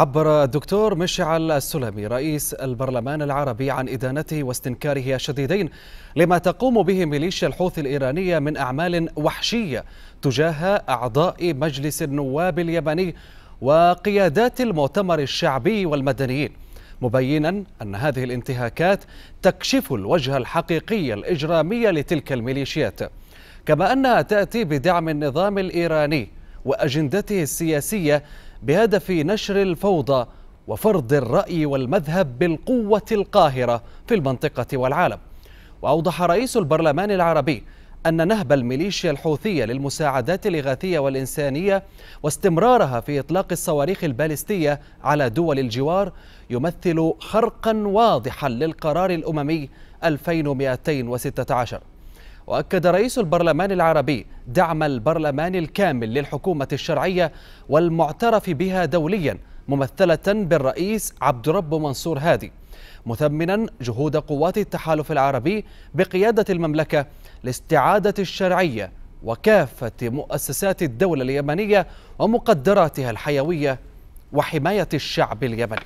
عبر الدكتور مشعل السلمي رئيس البرلمان العربي عن إدانته واستنكاره الشديدين لما تقوم به ميليشيا الحوثي الإيرانية من أعمال وحشية تجاه أعضاء مجلس النواب اليمني وقيادات المؤتمر الشعبي والمدنيين مبينا أن هذه الانتهاكات تكشف الوجه الحقيقي الإجرامي لتلك الميليشيات كما أنها تأتي بدعم النظام الإيراني وأجندته السياسية بهدف نشر الفوضى وفرض الرأي والمذهب بالقوة القاهرة في المنطقة والعالم. وأوضح رئيس البرلمان العربي أن نهب الميليشيا الحوثية للمساعدات الإغاثية والإنسانية واستمرارها في إطلاق الصواريخ البالستية على دول الجوار يمثل خرقا واضحا للقرار الأممي 2216 وأكد رئيس البرلمان العربي دعم البرلمان الكامل للحكومة الشرعية والمعترف بها دوليا ممثلة بالرئيس عبد رب منصور هادي مثمنا جهود قوات التحالف العربي بقيادة المملكة لاستعادة الشرعية وكافة مؤسسات الدولة اليمنية ومقدراتها الحيوية وحماية الشعب اليمني.